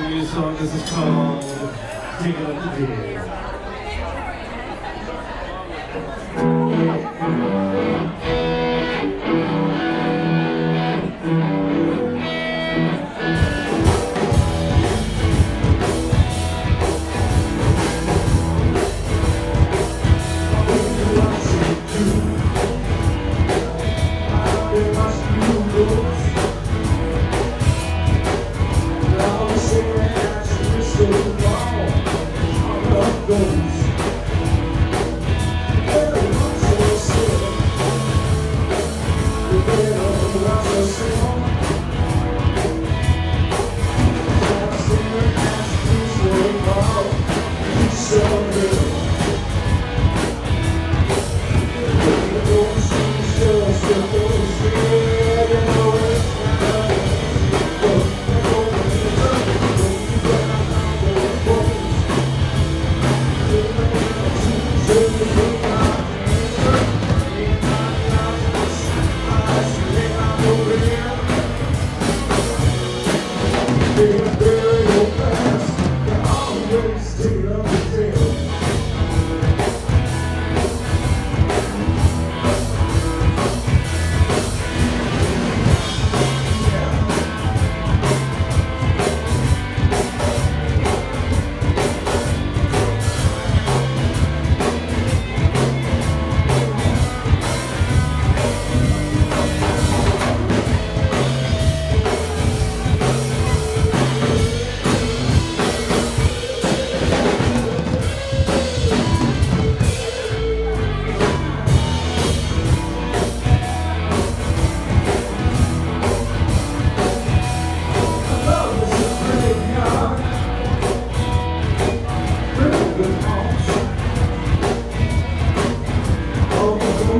new song. This is called Take a the at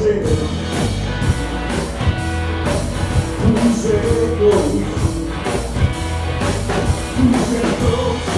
Who's it goes? Who's?